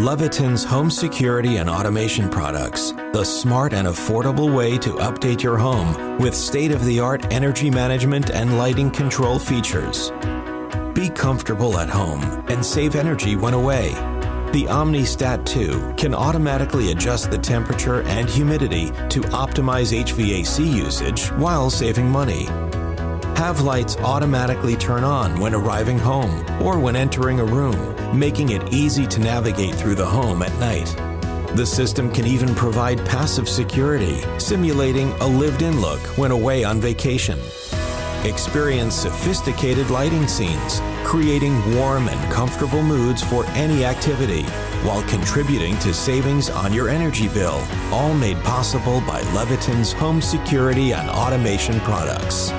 Leviton's home security and automation products, the smart and affordable way to update your home with state of the art energy management and lighting control features. Be comfortable at home and save energy when away. The OmniStat 2 can automatically adjust the temperature and humidity to optimize HVAC usage while saving money. Have lights automatically turn on when arriving home or when entering a room, making it easy to navigate through the home at night. The system can even provide passive security, simulating a lived in look when away on vacation. Experience sophisticated lighting scenes, creating warm and comfortable moods for any activity, while contributing to savings on your energy bill, all made possible by Leviton's home security and automation products.